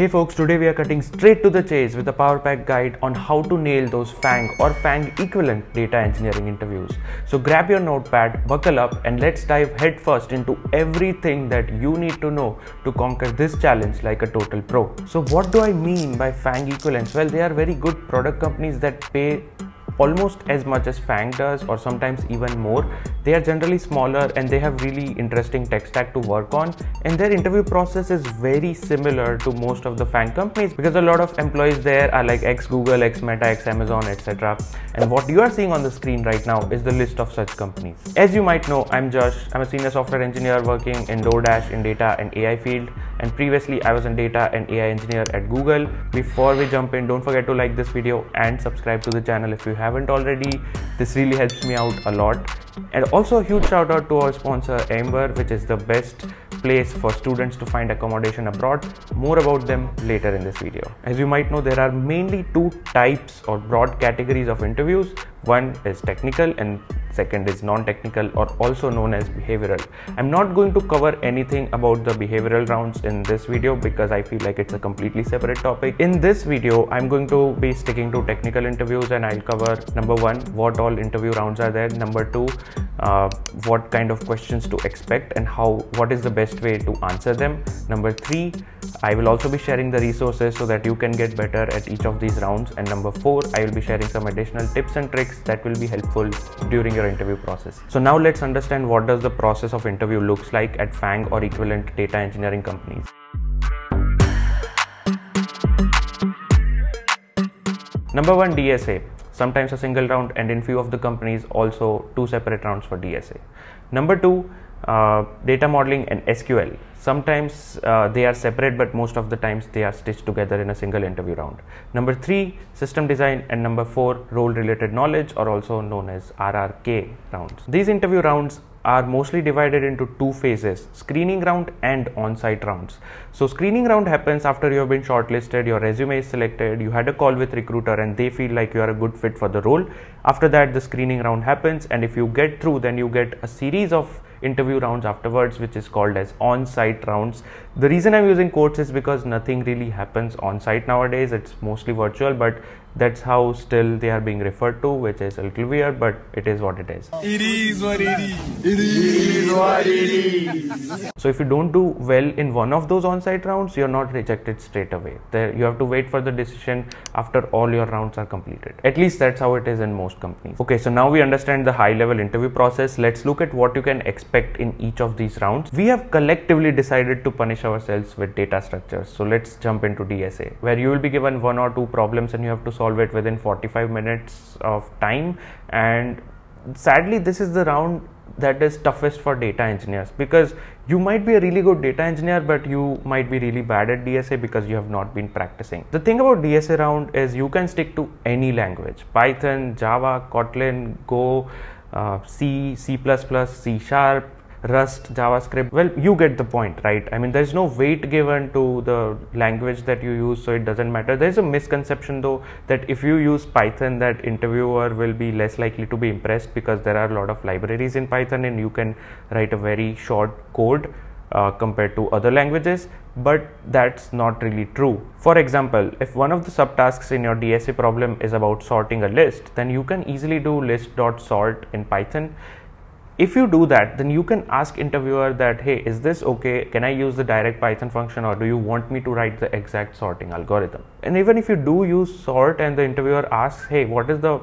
Hey folks, today we are cutting straight to the chase with a power pack guide on how to nail those FANG or FANG equivalent data engineering interviews. So grab your notepad, buckle up and let's dive headfirst into everything that you need to know to conquer this challenge like a total pro. So what do I mean by FANG equivalents? Well, they are very good product companies that pay almost as much as Fang does or sometimes even more. They are generally smaller and they have really interesting tech stack to work on and their interview process is very similar to most of the Fang companies because a lot of employees there are like ex Google, ex Meta, ex Amazon, etc. And what you are seeing on the screen right now is the list of such companies. As you might know, I'm Jash. I'm a senior software engineer working in DoorDash in data and AI field and previously I was a data and AI engineer at Google. Before we jump in, don't forget to like this video and subscribe to the channel if you have haven't already. This really helps me out a lot. And also a huge shout out to our sponsor Amber which is the best place for students to find accommodation abroad. More about them later in this video. As you might know there are mainly two types or broad categories of interviews. One is technical and second is non-technical or also known as behavioral. I'm not going to cover anything about the behavioral rounds in this video because I feel like it's a completely separate topic. In this video, I'm going to be sticking to technical interviews and I'll cover number one, what all interview rounds are there. Number two, uh, what kind of questions to expect and how, what is the best way to answer them. Number three, I will also be sharing the resources so that you can get better at each of these rounds. And number four, I will be sharing some additional tips and tricks that will be helpful during your interview process. So now let's understand what does the process of interview looks like at FANG or equivalent data engineering companies. Number one, DSA. Sometimes a single round and in few of the companies also two separate rounds for DSA. Number two, uh, data modeling and SQL. Sometimes uh, they are separate, but most of the times they are stitched together in a single interview round. Number three, system design, and number four, role related knowledge, are also known as RRK rounds. These interview rounds are mostly divided into two phases screening round and on site rounds. So, screening round happens after you have been shortlisted, your resume is selected, you had a call with recruiter, and they feel like you are a good fit for the role. After that, the screening round happens, and if you get through, then you get a series of interview rounds afterwards which is called as on-site rounds. The reason i'm using quotes is because nothing really happens on site nowadays. It's mostly virtual but that's how still they are being referred to which is a little weird but it is what it is. It is what it is. It is what it is. So if you don't do well in one of those on-site rounds you're not rejected straight away. There you have to wait for the decision after all your rounds are completed. At least that's how it is in most companies. Okay so now we understand the high level interview process. Let's look at what you can expect in each of these rounds. We have collectively decided to punish ourselves with data structures. So let's jump into dsa where you will be given one or two problems and you have to solve it within 45 minutes of time. And sadly this is the round that is toughest for data engineers because you might be a really good data engineer but you might be really bad at dsa because you have not been practicing. The thing about dsa round is you can stick to any language python java kotlin go uh, c c++ c sharp Rust, JavaScript. Well, you get the point, right? I mean, there's no weight given to the language that you use, so it doesn't matter. There's a misconception though that if you use Python, that interviewer will be less likely to be impressed because there are a lot of libraries in Python and you can write a very short code. Uh, compared to other languages, but that's not really true. For example, if one of the subtasks in your DSA problem is about sorting a list, then you can easily do list.sort in Python if you do that then you can ask interviewer that hey is this okay? Can i use the direct python function or do you want me to write the exact sorting algorithm? And even if you do use sort and the interviewer asks hey what is the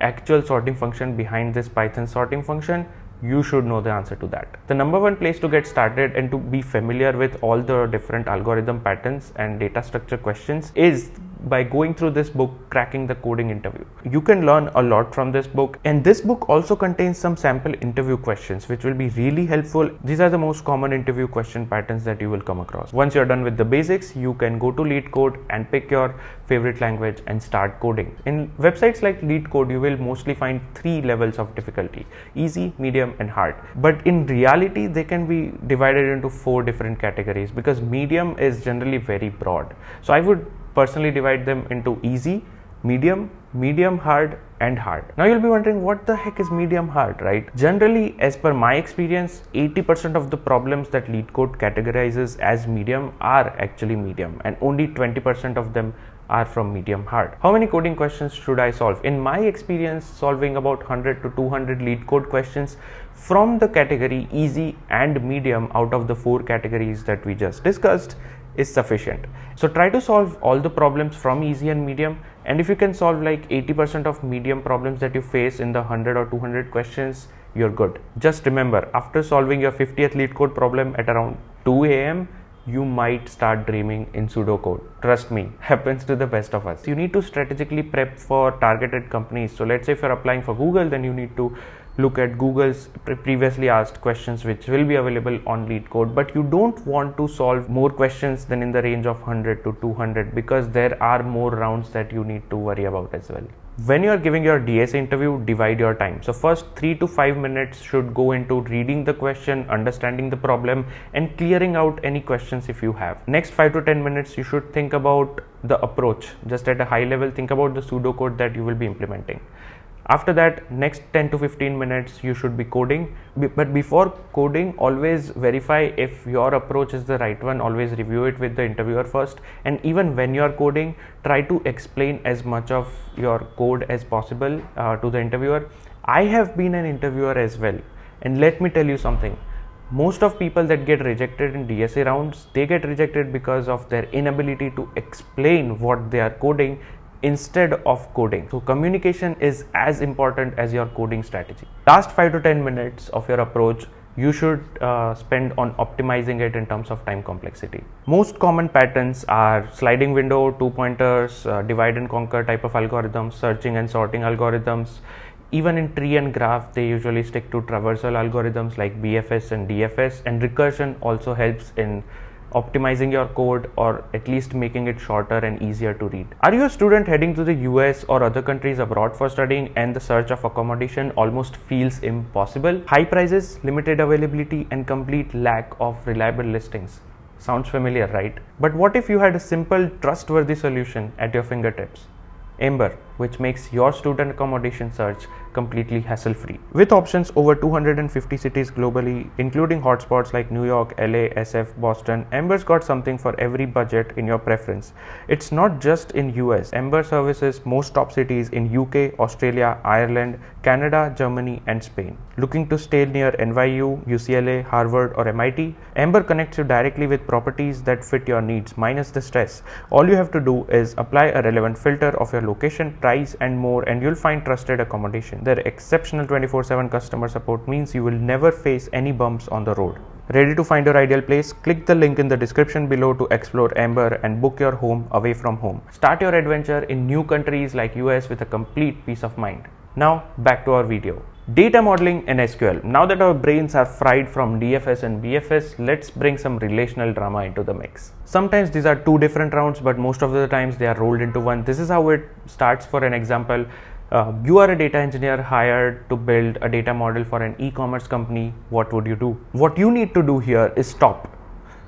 actual sorting function behind this python sorting function? You should know the answer to that. The number one place to get started and to be familiar with all the different algorithm patterns and data structure questions is by going through this book cracking the coding interview. You can learn a lot from this book. And this book also contains some sample interview questions which will be really helpful. These are the most common interview question patterns that you will come across. Once you're done with the basics you can go to LeetCode and pick your favorite language and start coding. In websites like LeetCode you will mostly find three levels of difficulty easy medium and hard. But in reality they can be divided into four different categories because medium is generally very broad. So i would personally divide them into easy, medium, medium hard, and hard. Now you'll be wondering what the heck is medium hard, right? Generally, as per my experience, 80% of the problems that LeetCode categorizes as medium are actually medium, and only 20% of them are from medium hard. How many coding questions should I solve? In my experience, solving about 100 to 200 LeetCode questions from the category easy and medium out of the four categories that we just discussed is sufficient. So try to solve all the problems from easy and medium and if you can solve like 80% of medium problems that you face in the 100 or 200 questions, you're good. Just remember after solving your 50th LeetCode problem at around 2 a.m you might start dreaming in pseudocode. Trust me, happens to the best of us. You need to strategically prep for targeted companies. So let's say if you're applying for Google, then you need to look at Google's previously asked questions which will be available on LeetCode, but you don't want to solve more questions than in the range of 100 to 200 because there are more rounds that you need to worry about as well when you are giving your DSA interview, divide your time. So first three to five minutes should go into reading the question, understanding the problem and clearing out any questions if you have. Next five to 10 minutes, you should think about the approach. Just at a high level, think about the pseudocode that you will be implementing after that next 10 to 15 minutes you should be coding. But before coding always verify if your approach is the right one. Always review it with the interviewer first. And even when you are coding try to explain as much of your code as possible uh, to the interviewer. I have been an interviewer as well. And let me tell you something. Most of people that get rejected in dsa rounds they get rejected because of their inability to explain what they are coding instead of coding. So communication is as important as your coding strategy. Last 5 to 10 minutes of your approach you should uh, spend on optimizing it in terms of time complexity. Most common patterns are sliding window, two pointers, uh, divide and conquer type of algorithms, searching and sorting algorithms. Even in tree and graph, they usually stick to traversal algorithms like BFS and DFS, and recursion also helps in optimizing your code or at least making it shorter and easier to read. Are you a student heading to the US or other countries abroad for studying and the search of accommodation almost feels impossible? High prices, limited availability, and complete lack of reliable listings. Sounds familiar, right? But what if you had a simple, trustworthy solution at your fingertips? Amber, which makes your student accommodation search completely hassle free. With options over 250 cities globally, including hotspots like New York, LA, SF, Boston, Amber's got something for every budget in your preference. It's not just in US. Amber services most top cities in UK, Australia, Ireland, Canada, Germany, and Spain. Looking to stay near NYU, UCLA, Harvard, or MIT? Amber connects you directly with properties that fit your needs minus the stress. All you have to do is apply a relevant filter of your location, price, and more, and you'll find trusted accommodation. Their exceptional 24 7 customer support means you will never face any bumps on the road. Ready to find your ideal place? Click the link in the description below to explore Amber and book your home away from home. Start your adventure in new countries like US with a complete peace of mind. Now back to our video. Data modeling and SQL. Now that our brains are fried from DFS and BFS, let's bring some relational drama into the mix. Sometimes these are two different rounds, but most of the times they are rolled into one. This is how it starts for an example. Uh, you are a data engineer hired to build a data model for an e-commerce company. What would you do? What you need to do here is stop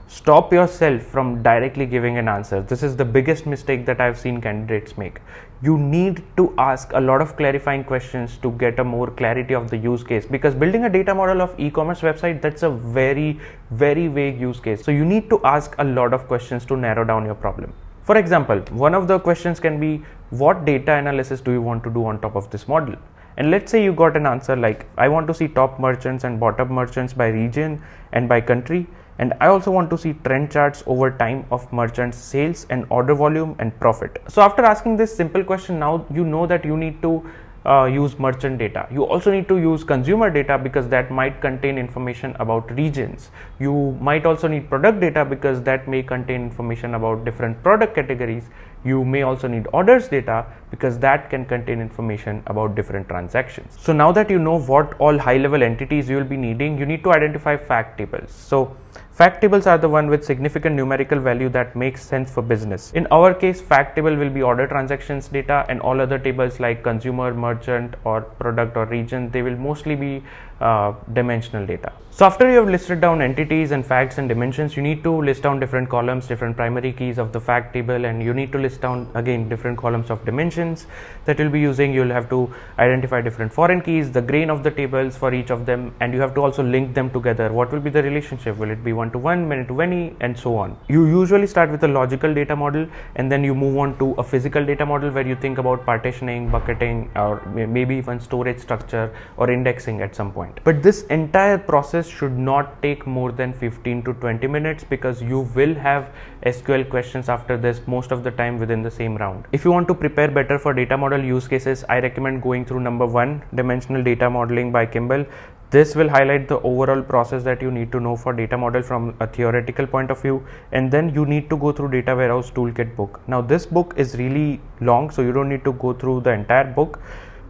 stop yourself from directly giving an answer. This is the biggest mistake that I've seen candidates make. You need to ask a lot of clarifying questions to get a more clarity of the use case because building a data model of e-commerce website that's a very very vague use case. So you need to ask a lot of questions to narrow down your problem. For example, one of the questions can be what data analysis do you want to do on top of this model? And let's say you got an answer like I want to see top merchants and bottom merchants by region and by country and I also want to see trend charts over time of merchants sales and order volume and profit. So after asking this simple question now you know that you need to uh, use merchant data. You also need to use consumer data because that might contain information about regions. You might also need product data because that may contain information about different product categories. You may also need orders data because that can contain information about different transactions. So now that you know what all high level entities you will be needing, you need to identify fact tables. So Fact tables are the one with significant numerical value that makes sense for business. In our case, fact table will be order transactions data and all other tables like consumer, merchant or product or region, they will mostly be uh, dimensional data. So after you have listed down entities and facts and dimensions, you need to list down different columns, different primary keys of the fact table, and you need to list down again different columns of dimensions that you'll be using. You'll have to identify different foreign keys, the grain of the tables for each of them, and you have to also link them together. What will be the relationship? Will it be one to one, many to many, and so on? You usually start with a logical data model, and then you move on to a physical data model where you think about partitioning, bucketing, or maybe even storage structure or indexing at some point. But this entire process should not take more than 15 to 20 minutes because you will have SQL questions after this most of the time within the same round. If you want to prepare better for data model use cases, I recommend going through number one, dimensional data modeling by Kimball. This will highlight the overall process that you need to know for data model from a theoretical point of view. And then you need to go through data warehouse toolkit book. Now this book is really long, so you don't need to go through the entire book,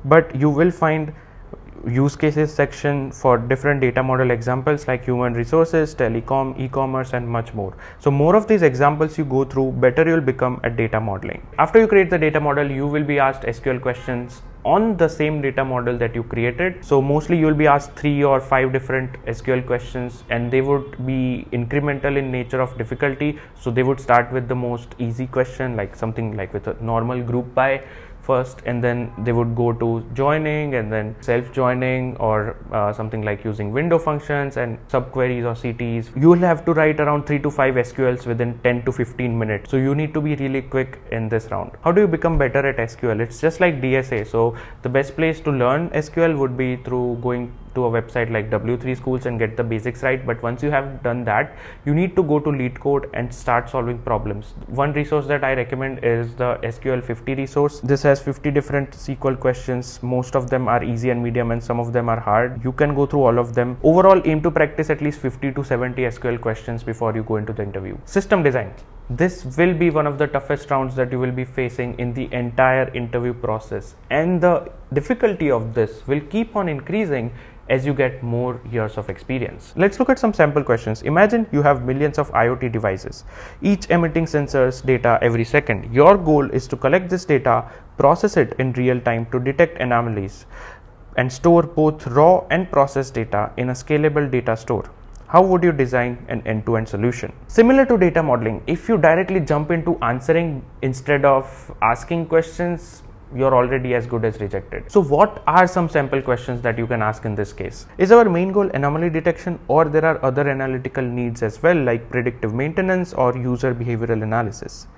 but you will find use cases section for different data model examples like human resources, telecom, e-commerce and much more. So more of these examples you go through, better you'll become at data modeling. After you create the data model, you will be asked SQL questions on the same data model that you created. So mostly you'll be asked three or five different SQL questions and they would be incremental in nature of difficulty. So they would start with the most easy question like something like with a normal group by first and then they would go to joining and then self joining or uh, something like using window functions and subqueries or CTEs. You will have to write around 3 to 5 SQLs within 10 to 15 minutes. So you need to be really quick in this round. How do you become better at SQL? It's just like DSA. So the best place to learn SQL would be through going to a website like W3 schools and get the basics right. But once you have done that, you need to go to LeetCode and start solving problems. One resource that I recommend is the SQL 50 resource. This has 50 different SQL questions. Most of them are easy and medium, and some of them are hard. You can go through all of them. Overall, aim to practice at least 50 to 70 SQL questions before you go into the interview. System design this will be one of the toughest rounds that you will be facing in the entire interview process and the difficulty of this will keep on increasing as you get more years of experience. Let's look at some sample questions. Imagine you have millions of IoT devices, each emitting sensors data every second. Your goal is to collect this data, process it in real time to detect anomalies, and store both raw and processed data in a scalable data store how would you design an end-to-end solution similar to data modeling if you directly jump into answering instead of asking questions you're already as good as rejected. So what are some sample questions that you can ask in this case? Is our main goal anomaly detection or there are other analytical needs as well like predictive maintenance or user behavioral analysis?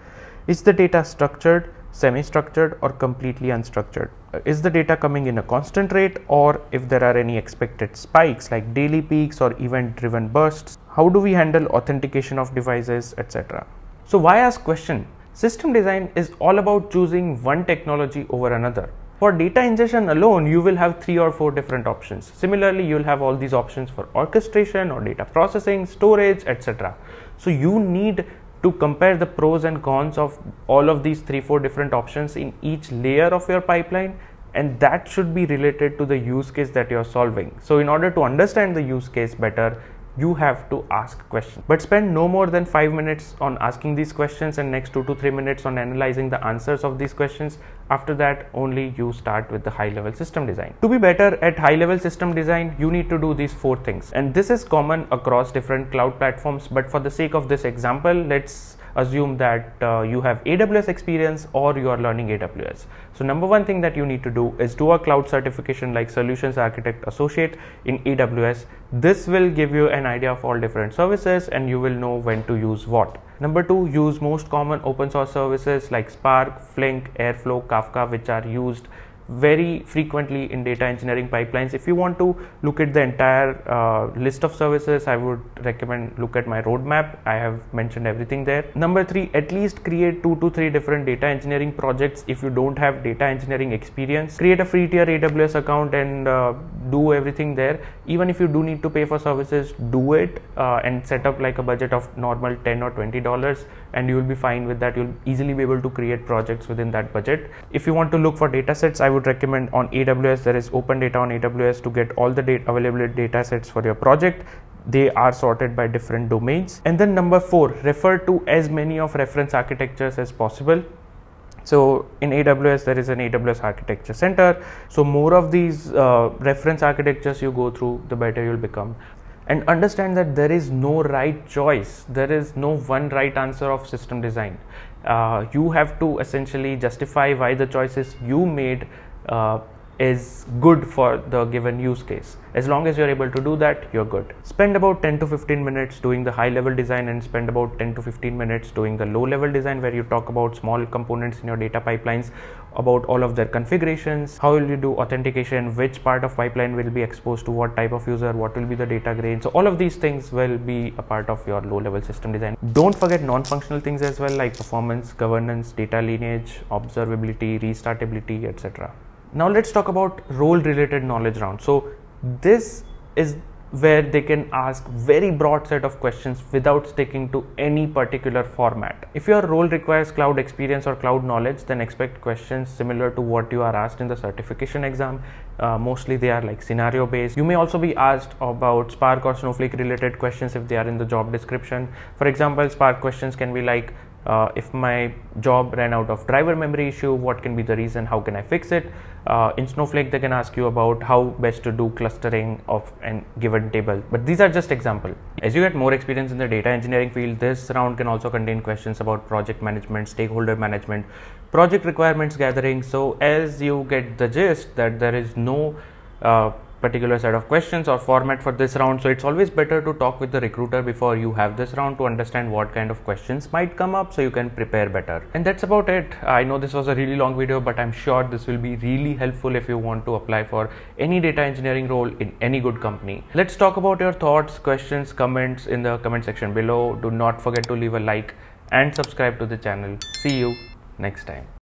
Is the data structured, semi-structured or completely unstructured? Uh, is the data coming in a constant rate or if there are any expected spikes like daily peaks or event driven bursts? How do we handle authentication of devices, etc.? So why ask question? System design is all about choosing one technology over another. For data ingestion alone, you will have three or four different options. Similarly, you'll have all these options for orchestration or data processing, storage, etc. So you need to compare the pros and cons of all of these three, four different options in each layer of your pipeline and that should be related to the use case that you're solving. So in order to understand the use case better, you have to ask questions. But spend no more than 5 minutes on asking these questions and next 2 to 3 minutes on analyzing the answers of these questions. After that only you start with the high level system design. To be better at high level system design you need to do these four things. And this is common across different cloud platforms but for the sake of this example let's assume that uh, you have AWS experience or you are learning AWS. So number one thing that you need to do is do a cloud certification like Solutions Architect Associate in AWS. This will give you an idea of all different services and you will know when to use what. Number two, use most common open source services like Spark, Flink, Airflow, Kafka, which are used very frequently in data engineering pipelines. If you want to look at the entire uh, list of services, I would recommend look at my roadmap. I have mentioned everything there. Number three, at least create two to three different data engineering projects if you don't have data engineering experience. Create a free tier AWS account and uh, do everything there. Even if you do need to pay for services, do it uh, and set up like a budget of normal 10 or 20 dollars and you will be fine with that. You'll easily be able to create projects within that budget. If you want to look for data sets, I would recommend on AWS there is open data on AWS to get all the data available data sets for your project. They are sorted by different domains. And then number 4 refer to as many of reference architectures as possible. So in aws there is an aws architecture center. So more of these uh, reference architectures you go through the better you'll become and understand that there is no right choice. There is no one right answer of system design. Uh, you have to essentially justify why the choices you made uh, is good for the given use case. As long as you're able to do that, you're good. Spend about 10 to 15 minutes doing the high level design and spend about 10 to 15 minutes doing the low level design where you talk about small components in your data pipelines, about all of their configurations, how will you do authentication, which part of pipeline will be exposed to what type of user, what will be the data grain. So all of these things will be a part of your low level system design. Don't forget non-functional things as well like performance, governance, data lineage, observability, restartability, etc now let's talk about role related knowledge round. So this is where they can ask very broad set of questions without sticking to any particular format. If your role requires cloud experience or cloud knowledge then expect questions similar to what you are asked in the certification exam. Uh, mostly they are like scenario based you may also be asked about spark or snowflake related questions if they are in the job description. For example spark questions can be like uh, if my job ran out of driver memory issue what can be the reason? How can i fix it? Uh, in snowflake they can ask you about how best to do clustering of an given table. But these are just example. As you get more experience in the data engineering field this round can also contain questions about project management stakeholder management project requirements gathering. So as you get the gist that there is no uh, particular set of questions or format for this round. So it's always better to talk with the recruiter before you have this round to understand what kind of questions might come up so you can prepare better. And that's about it. I know this was a really long video but i'm sure this will be really helpful if you want to apply for any data engineering role in any good company. Let's talk about your thoughts questions comments in the comment section below. Do not forget to leave a like and subscribe to the channel. See you next time